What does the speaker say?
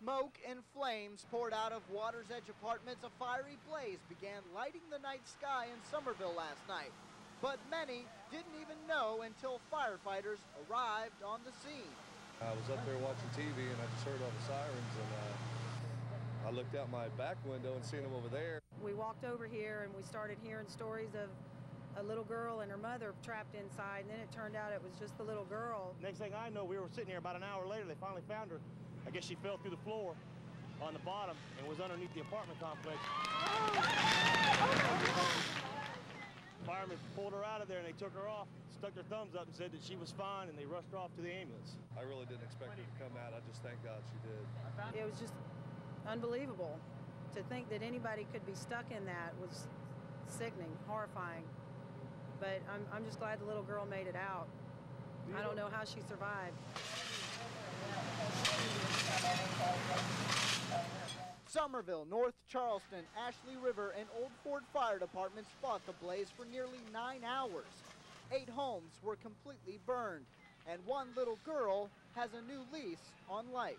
smoke and flames poured out of Water's Edge Apartments, a fiery blaze began lighting the night sky in Summerville last night. But many didn't even know until firefighters arrived on the scene. I was up there watching TV and I just heard all the sirens and uh, I looked out my back window and seen them over there. We walked over here and we started hearing stories of a little girl and her mother trapped inside, and then it turned out it was just the little girl. Next thing I know, we were sitting here about an hour later. They finally found her. I guess she fell through the floor on the bottom and was underneath the apartment complex. Firemen pulled her out of there and they took her off, stuck their thumbs up and said that she was fine and they rushed her off to the ambulance. I really didn't expect her to come out. I just thank God she did. It was just unbelievable. To think that anybody could be stuck in that was sickening, horrifying. But I'm, I'm just glad the little girl made it out. I don't know how she survived. Summerville, North Charleston, Ashley River, and Old Fort Fire Departments fought the blaze for nearly nine hours. Eight homes were completely burned, and one little girl has a new lease on life.